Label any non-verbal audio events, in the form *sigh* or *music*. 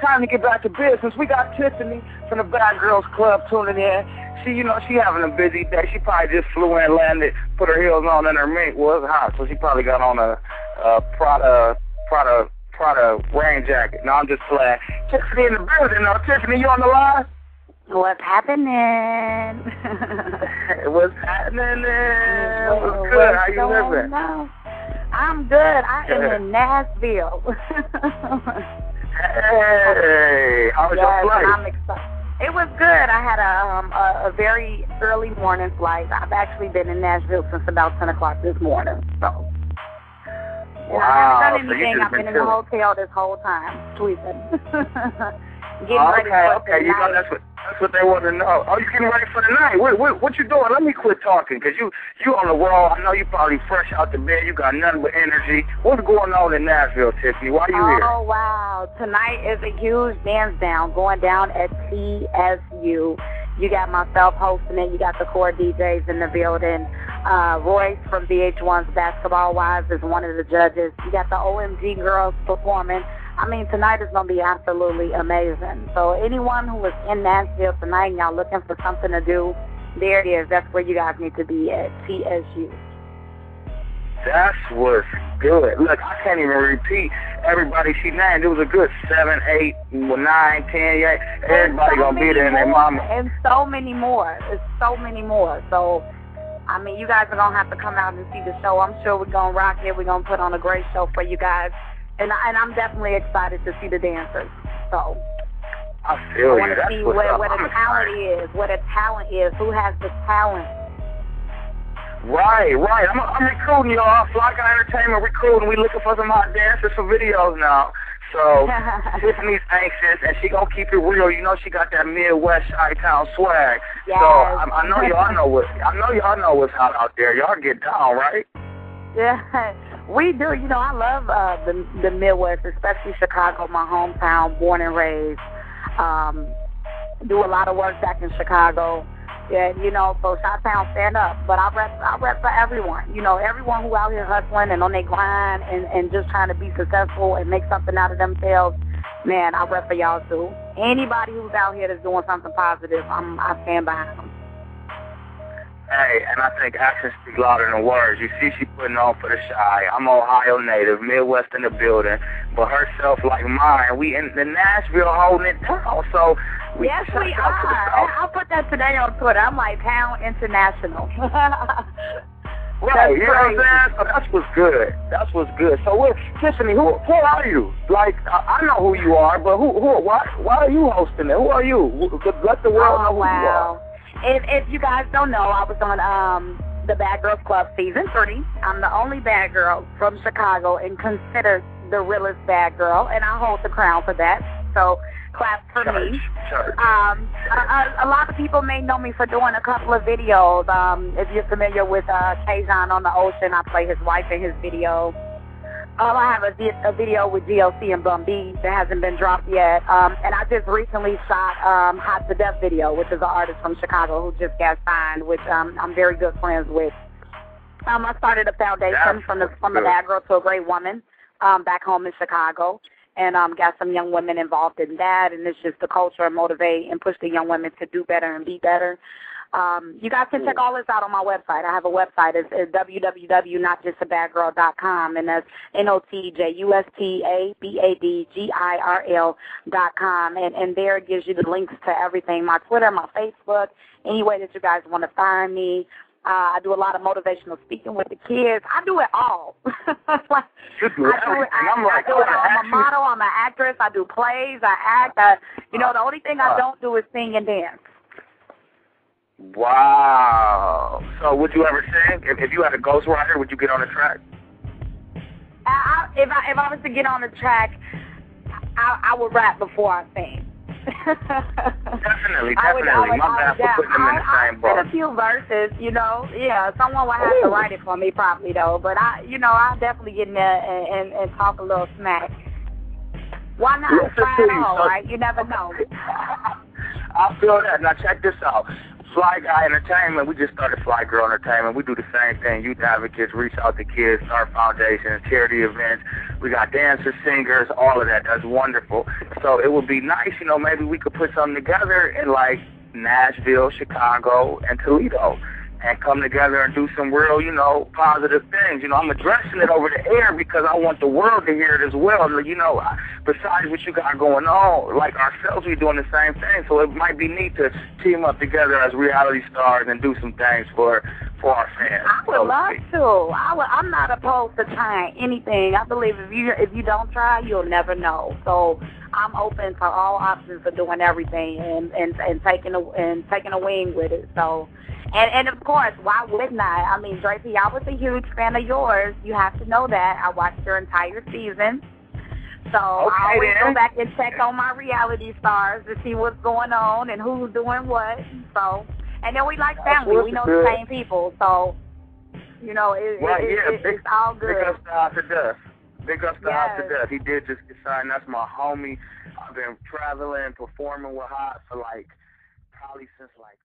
time to get back to business. We got Tiffany from the Bad Girls Club tuning in. She, you know, she having a busy day. She probably just flew in, landed, put her heels on, and her mink was hot, so she probably got on a, a Prada, Prada, Prada rain jacket. No, I'm just playing. Tiffany in the building. Now, Tiffany, you on the line? What's happening? *laughs* What's happening? What's good? How you living? On? I'm good. I am in Nashville. *laughs* hey, how was yes, your flight? I'm excited. It was good. I had a, um, a a very early morning flight. I've actually been in Nashville since about ten o'clock this morning. So. Wow, I haven't so done anything. just I've been been in the hotel this whole time, sleeping. *laughs* Getting Oh, ready okay, for okay. You know that's what that's what they want to know. Oh, you getting ready for the night? What what what you doing? Let me quit talking, cause you you on the roll. I know you probably fresh out the bed. You got nothing but energy. What's going on in Nashville, Tiffany? Why you here? Oh wow! Tonight is a huge dance down going down at TSU. You got myself hosting it. You got the core DJs in the building. Uh, Royce from VH1's Basketball Wives is one of the judges. You got the OMG Girlz performing. I mean, tonight is going to be absolutely amazing. So anyone who is in Nashville tonight and y'all looking for something to do, there it is. That's where you guys need to be at TSU. That's what's good. Look, I can't even repeat everybody she named. It was a good seven, eight, nine, ten, yeah. Everybody so gonna be there and their mama. And so many more. There's so many more. So, I mean, you guys are going to have to come out and see the show. I'm sure we're going to rock it. We're going to put on a great show for you guys. And, I- and I'm definitely excited to see the dancers. So, I I feel want you. That's see what's where, up. where the talent is, where the talent is, who has the talent. Right, right. I'm, I'm recruiting y'all. Flocka Entertainment recruiting. We looking for some hot dancers for videos now. So *laughs* Tiffany's anxious, and she gonna keep it real. You know she got that Midwest Chi-Town swag. Yes. So I, I know y'all know what I know y'all know what's hot out there. Y'all get down, right? Yeah, *laughs* we do. You know, I love uh, the the Midwest, especially Chicago, my hometown, born and raised. Um, do a lot of work back in Chicago. Yeah, you know, so Shot Town stand up. But I rep I rep for everyone. You know, everyone who out here hustling and on their grind and, and just trying to be successful and make something out of themselves. Man, I rep for y'all too. Anybody who's out here that's doing something positive, I'm I stand behind them. Hey, and I think actions speak louder than words. You see, she putting on for the Chi. I'm Ohio native, Midwest in the building, but herself like mine. We in the Nashville holding it down. So we Yes, we out to the are. I'll put that today on Twitter. I'm like Pound International. *laughs* Right, you know what I'm saying? So that's what's good. That's what's good. So, what, Tiffany, who who are you? Like, I, I know who you are, but who who why why are you hosting it? Who are you? Wh- Let the world oh, know oh who you are. If if you guys don't know, I was on um the Bad Girls Club season three. I'm the only bad girl from Chicago and considered the realest bad girl, and I hold the crown for that. So clap for Church, me. church. Um, a, a, a lot of people may know me for doing a couple of videos. Um, if you're familiar with uh, Kajon on the Ocean, I play his wife in his video. Um, I have a, a video with GLC and Bun B that hasn't been dropped yet. Um, and I just recently shot um, Hot to Death video, which is an artist from Chicago who just got signed, which um, I'm very good friends with. Um, I started a foundation from the from a bad girl to a great woman um, back home in Chicago, and um, got some young women involved in that. And it's just the culture and motivate and push the young women to do better and be better. Um, you guys can check all this out on my website. I have a website. It's, it's www.notjustabadgirl.com, and that's N O T J U S T A B A D G I R L dot com, and and there it gives you the links to everything: my Twitter, my Facebook, any way that you guys want to find me. Uh, I do a lot of motivational speaking with the kids. I do it all. *laughs* like, I do it. I, I'm like, I do it. oh, I'm a model. I'm an actress. I do plays. I act. I, you know, the only thing I Uh. don't do is sing and dance. Wow. So, would you ever sing? If, if you had a ghostwriter, would you get on the track? I, I, if I if I was to get on the track, I, I would rap before I sing. Definitely, *laughs* I would, definitely. I would, My bad for putting them in the I, same. I a few verses, you know. Yeah, someone would have to write it for me, probably though. But I, you know, I'll definitely get in there and, and, and talk a little smack. Why not? Listen Try it all, right? You never know. *laughs* I feel that. Now check this out. Fly Guy Entertainment, we just started Fly Girl Entertainment. We do the same thing. Youth advocates, reach out to kids, start foundations, charity events. We got dancers, singers, all of that. That's wonderful. So it would be nice, you know, maybe we could put something together in like Nashville, Chicago, and Toledo and come together and do some real, you know, positive things. You know, I'm addressing it over the air because I want the world to hear it as well. You know, besides what you got going on, like ourselves, we're doing the same thing. So it might be neat to team up together as reality stars and do some things for for our fans. I would so love to. I would, I'm not opposed to trying anything. I believe if you if you don't try, you'll never know. So I'm open to all options of doing everything and and and taking a and taking a wing with it. So and and of course, why wouldn't I? I mean, Tracy, I was a huge fan of yours. You have to know that. I watched your entire season. So okay, I always then. go back and check on my reality stars to see what's going on and who's doing what. So and then we like family. We know the same people. So you know, it, right, it, yeah, it, big, it's all good. Uh, big up to After Death. Big up to yes. After Death. He did just get signed. That's my homie. I've been traveling, performing with Hot for like probably since like